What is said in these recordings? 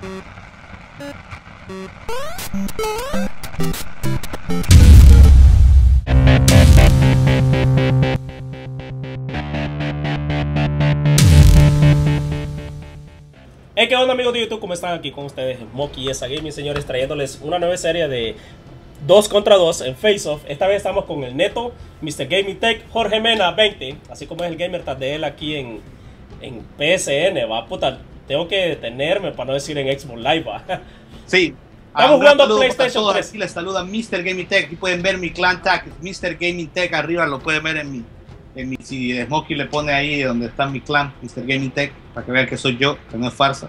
Hey, ¿qué onda amigos de YouTube? ¿Cómo están aquí con ustedes? Moki y esa Gaming, señores, trayéndoles una nueva serie de 2 contra 2 en Face Off. Esta vez estamos con el Neto, Mr. Gaming Tech, Jorge Mena 20, así como es el gamer tag de él aquí en, en PSN, va, puta, tengo que detenerme para no decir en Xbox Live, va. Sí. Estamos jugando para PlayStation todos. 3. Aquí les saluda Mr. Gaming Tech. Aquí pueden ver mi clan tag. Mr. Gaming Tech arriba lo pueden ver en mi. En mi si Smokey le pone ahí donde está mi clan, Mr. Gaming Tech, para que vean que soy yo, que no es farsa.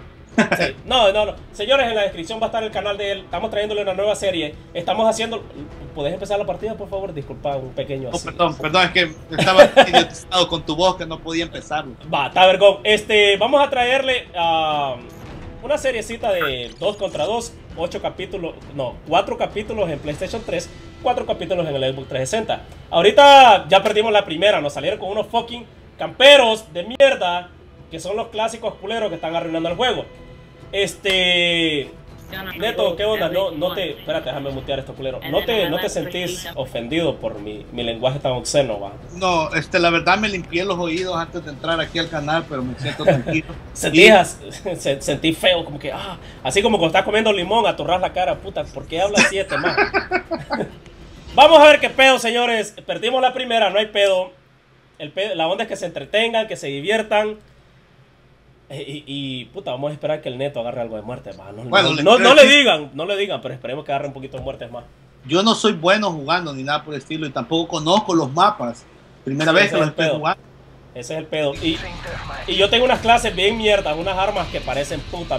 Sí. No, no, no. Señores, en la descripción va a estar el canal de él. Estamos trayéndole una nueva serie. Estamos haciendo. ¿Podés empezar la partida, por favor? Disculpa, un pequeño así. perdón, perdón, es que estaba idiotizado con tu voz que no podía empezarlo. Va, está vergón. Este, vamos a traerle a una seriecita de 2 contra 2, 8 capítulos, no, 4 capítulos en PlayStation 3, 4 capítulos en el Xbox 360. Ahorita ya perdimos la primera, nos salieron con unos fucking camperos de mierda, que son los clásicos culeros que están arruinando el juego. Este, Neto, ¿qué onda? No, no te, espérate, déjame mutear esto culero. No te, no te sentís ofendido por mi, mi lenguaje tan obsceno, va. No, este, la verdad me limpié los oídos antes de entrar aquí al canal, pero me siento tranquilo. Sentí, Y- se- sentí feo, como que, ah, así como cuando estás comiendo limón, aturras la cara, puta, ¿por qué hablas así este man? Vamos a ver qué pedo, señores. Perdimos la primera, no hay pedo. El pedo- La onda es que se entretengan, que se diviertan. Eh, Y, y, puta, vamos a esperar que el neto agarre algo de muerte. va. No, Bueno, no- le no- quiero no le decir- digan, no le digan, pero esperemos que agarre un poquito de muertes más. Yo no soy bueno jugando ni nada por el estilo y tampoco conozco los mapas. Primera Sí, vez que los estoy jugando. Ese es el pedo. Y, y yo tengo unas clases bien mierdas, unas armas que parecen puta,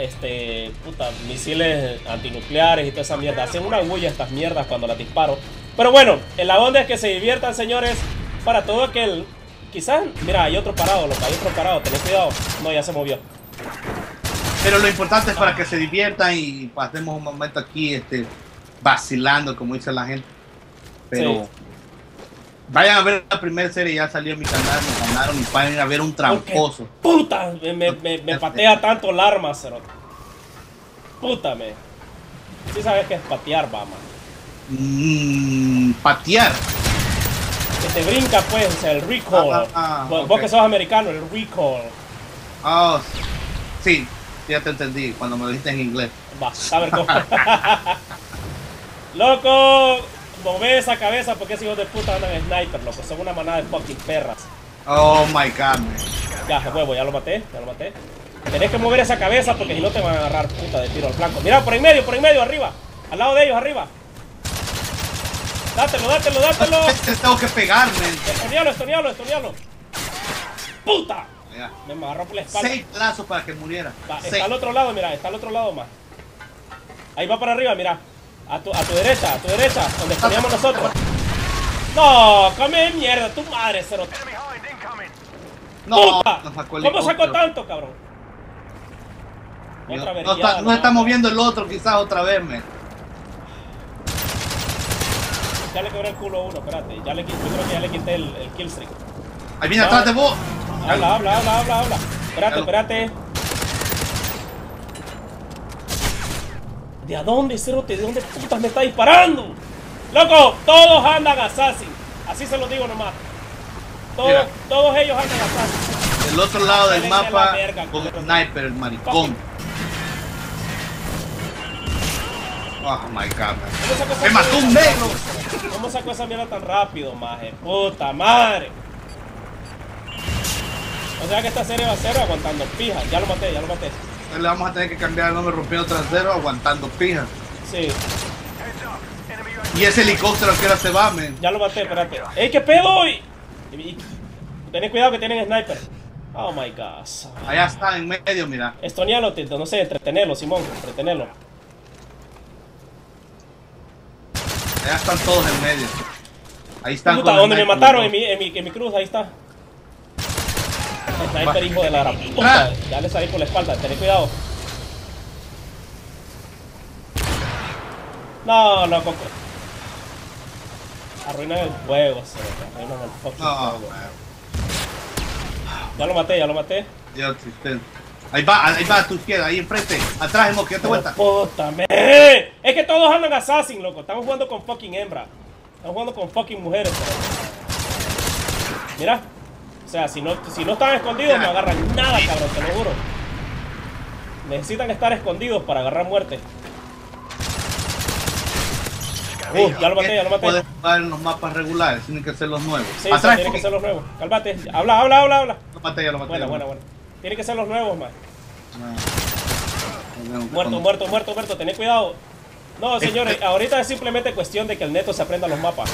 este, puta, misiles antinucleares y toda esa mierda. Hacen una bulla estas mierdas cuando las disparo. Pero bueno, en la onda es que se diviertan, señores. Para todo aquel. Quizás, mira, hay otro parado, loco, hay otro parado, tened cuidado. No, ya se movió. Pero lo importante es para que se diviertan y pasemos un momento aquí este, vacilando, como dice la gente. Pero Sí. vayan a ver la primera serie, ya salió mi canal, me ganaron y vayan a ver un tramposo. Puta, me, me, me- me patea tanto el arma, cero. Puta, me. Sí sabes que es patear, va, man. Mm, patear. Que te brinca, pues, o sea, el recall. Ah, ah, ah, vos, que sos americano, el recall. Oh, sí, ya te entendí cuando me lo dijiste en inglés. Va, a ver cómo. loco, move esa cabeza porque esos hijos de puta andan en sniper, loco. Son una manada de fucking perras. Oh my god, man. Ya, huevo, ya lo maté, ya lo maté. Tenés que mover esa cabeza porque si no te van a agarrar puta de tiro al flanco. Mira, por en medio, por en medio, arriba. Al lado de ellos, arriba. Dátelo, dátelo, dátelo. Te tengo que pegarme. Estonealo, estonealo, estonealo. ¡Puta! Me agarró por la espalda. Seis plazos para que muriera. Va, está al otro lado, mira, está al otro lado más. Ahí va para arriba, mira. A tu, a tu derecha, a tu derecha, donde poníamos nosotros. No, come mierda, tu madre, cero. No, ¡Puta! nos sacó el ¿Cómo sacó tanto, cabrón? No, Otra no vergueada, está, no está moviendo el otro, quizás otra vez, me. Ya le quebré el culo a uno, espérate. Ya le, yo creo que ya le quité el, el kill streak. Ahí viene atrás de vos. Habla, habla, habla, habla, habla. Espérate, espérate. ¿De a dónde, cerote? ¿De dónde putas me está disparando? Loco, todos andan assassin. Así se lo digo nomás. Todos, Mira. todos ellos andan assassin. Del otro lado del mapa, con culero. sniper, el maricón. Oh my god, man. ¿Cómo sacó esa Me mató un negro. ¿Cómo sacó esa mierda tan rápido, maje? Puta madre. O sea que esta serie va a ser aguantando pija. Ya lo maté, ya lo maté. Le vamos a tener que cambiar el nombre rompiendo trasero, aguantando pijas. Sí, Y ese helicóptero que ahora se va, men. ya lo maté, espérate. ¡Ey, qué pedo! Y, y- tenés cuidado que tienen sniper. Oh my god. Allá está, en medio, mira. Estonealo, Tito, no sé, entretenerlo, Simón, entretenerlo. Allá están todos en medio. Ahí están. Puta, el donde me mataron, en mi, en, mi, en mi cruz, ahí está. Sniper, hijo de la gran puta. Ya le salí por la espalda, tenés cuidado. No, loco. Arruinan el juego, se arruinan el fucking dos. No, juego. man. Ya lo maté, ya lo maté. Dios, triste. Ahí va, ahí va a tu izquierda, ahí enfrente. Atrás, Smokey, date vuelta. Puta, me. Es que todos andan assassin, loco. Estamos jugando con fucking hembra. Estamos jugando con fucking mujeres. pero- Mira. O sea, si no, si no están escondidos, no agarran nada, cabrón, te lo juro. Necesitan estar escondidos para agarrar muerte. Uh, ya lo maté, ya lo maté. Puedes jugar en los mapas regulares, tienen que ser los nuevos. Sí, sí, Atrás, tienen que ser los nuevos. Cálmate. Habla, habla, habla, habla. Lo maté, ya lo maté. Buena, ya lo buena, buena. Tienen que ser los nuevos, man. Ah. Muerto, muerto, muerto, muerto. Tened cuidado. No, señores, ahorita es simplemente cuestión de que el neto se aprenda los mapas.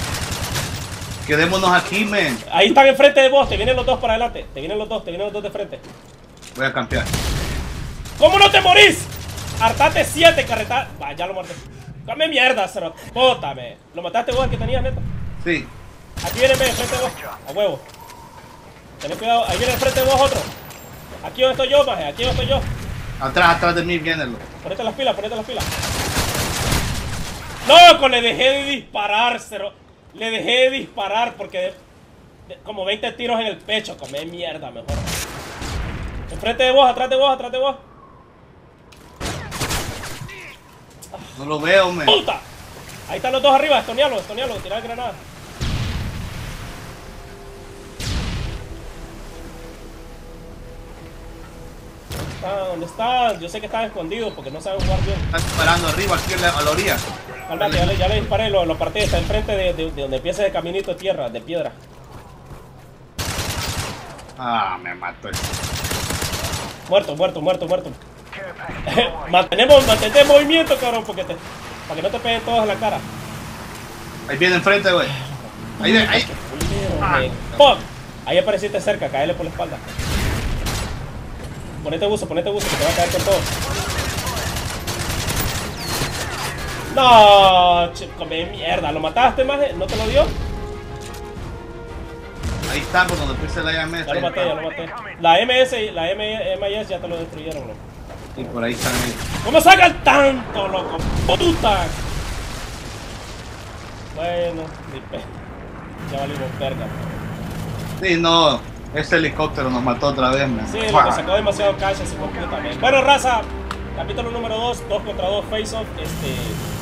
Quedémonos aquí, men. Ahí están enfrente de vos, te vienen los dos para adelante. Te vienen los dos, te vienen los dos de frente. Voy a campear. ¿Cómo no te morís? Hartate 7, carreta. Va, ya lo maté. Come mierda, cero. Pótame. ¿Lo mataste vos el que tenías, neto? Sí. Aquí viene, ve, enfrente de vos. A huevo. Tened cuidado, ahí viene enfrente de vos otro. Aquí donde estoy yo, maje, aquí donde estoy yo. Atrás, atrás de mí viene lo. Ponete las pilas, ponete las pilas. ¡Loco! Le dejé de disparar, cero. Le dejé de disparar porque de- de- como 20 tiros en el pecho. Come mierda, mejor. Enfrente de vos, atrás de vos, atrás de vos. No lo veo, men. ¡Puta! Ahí están los dos arriba, estonealo, estonealo, tirar granada. ¿Dónde están? Yo sé que están escondidos porque no saben jugar bien. Están disparando arriba, aquí a la, orilla. Cálmate, ya le, ya le disparé, lo, lo partí, está enfrente de, de- de donde empieza el caminito de tierra, de piedra. Ah, me mató. Muerto, muerto, muerto, muerto. mantenemos, mantente en movimiento, cabrón, porque te, para que no te peguen todos en la cara. Ahí viene enfrente, güey. Ahí, viene, ahí. Ah. Ahí apareciste cerca, caele por la espalda. Ponete buzo, ponete buzo, que te va a caer con todo. No, che, come mierda, ¿lo mataste, maje? ¿No te lo dio? Ahí está, por donde empieza la IMS. Ya lo maté, ya lo maté. La MS, y- la MIS ya te lo destruyeron, loco. Y por ahí están ellos. ¿Cómo sacan tanto, loco? ¡Puta! Bueno, ni pe... Ya valimos verga. Sí, no. Ese helicóptero nos mató otra vez, man. Sí, lo que sacó demasiado cash ese puta, man. Bueno, raza, capítulo número 2, 2 contra 2 face-off. Este...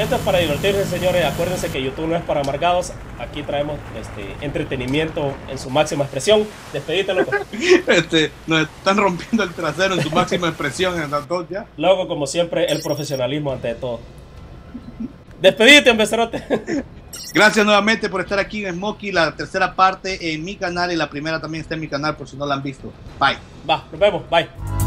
Esto es para divertirse, señores. Acuérdense que YouTube no es para amargados. Aquí traemos este, entretenimiento en su máxima expresión. Despedite, loco. Este, nos están rompiendo el trasero en su máxima expresión en las dos ya. Loco, como siempre, el profesionalismo ante todo. Despedite, un. Gracias nuevamente por estar aquí en Smokey, la tercera parte en mi canal y la primera también está en mi canal por si no la han visto. Bye. Va, nos vemos. Bye.